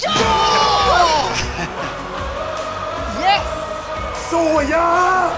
yes! そうや